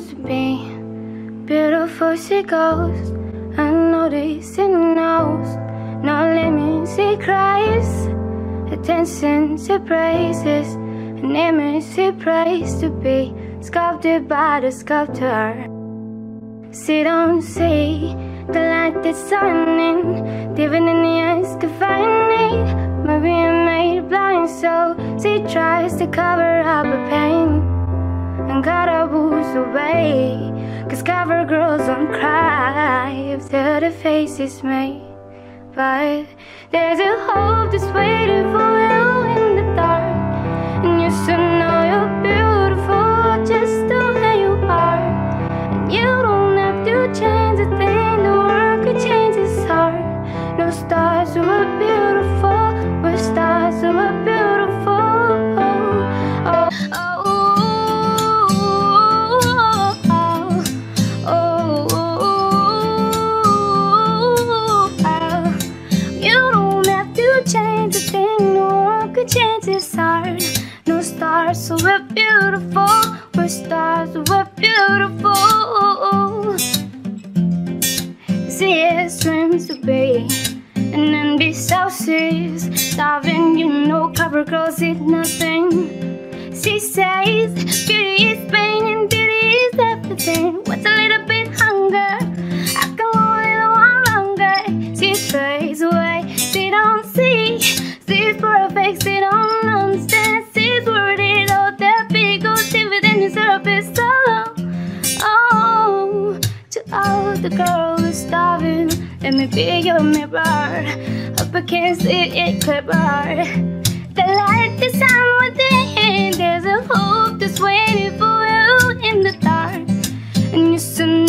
wants to be beautiful, she goes. I notice it knows no limits, it cries. Attention, she praises. An image she prays to be sculpted by the sculptor. She don't see the light that's shining, even in the eyes to find it. Maybe I'm made blind, so she tries to cover up her pain and her wounds away. Cause cover girls don't cry after the face is made. But there's a hope that's waiting for you stars, were beautiful. It dreams to be, and then be selfish. Loving, you know, cover girls eat nothing. She says beauty is pain and beauty is everything. What's a little bit hunger? I can go a little while longer. She fades away. She don't see. She's perfect. She don't the girls who's starving, let me be your mirror. Up against it, it clever. The light is on within. There's a hope that's waiting for you in the dark. And you should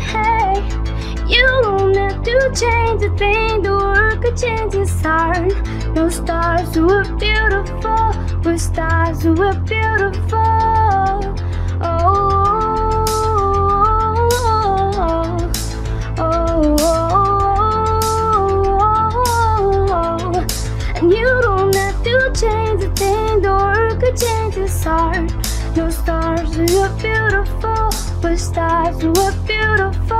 hey. You don't have to change a thing, the world could change its heart. No stars who are beautiful, we're stars who are beautiful. Oh, oh, oh, oh. to change the world heart. No stars who are beautiful, we're stars who for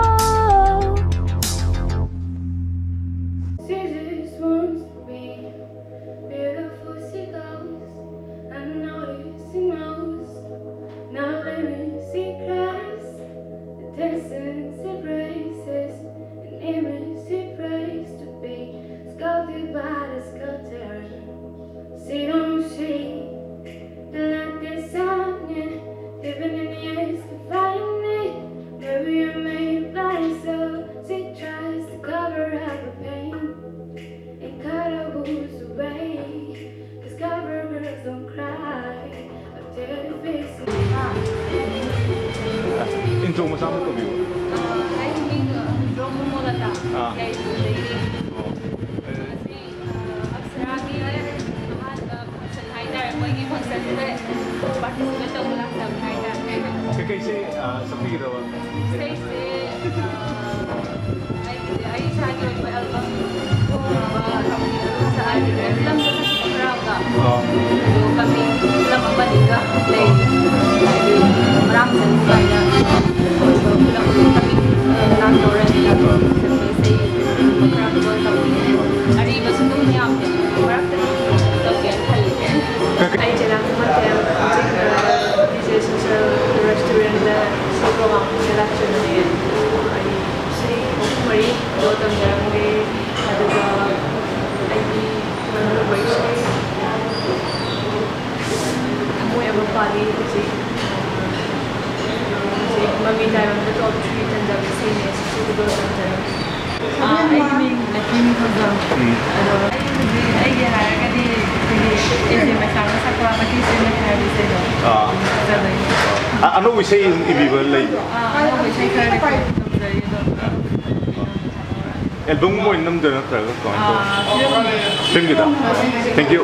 どうもさんとびよ。はい、ミング、どうもモダタ。はい。Stay safe. Stay safe. I, I try to do my album. Oh, but I'm not sure. Oo. Hindi ko kami kulang kabaliga. Dahil, dahil marami sa buhay na kulang kami tanto restaurant. Kasi, marami ko sa ulit. Ari, basunod niya ako. Marami ꯑꯅꯧꯕ ꯏꯁꯩ ꯏꯕꯤꯕ ꯂꯩ ꯑꯦꯜꯕꯝꯒꯨꯝꯕ ꯑꯣꯏꯅ ꯅꯝꯗꯣꯏ ꯅꯠꯇ꯭ꯔꯒ ꯀꯃꯥꯏꯅ ꯇꯧꯋꯤ ꯐꯤꯂꯝꯒꯤꯗ thank you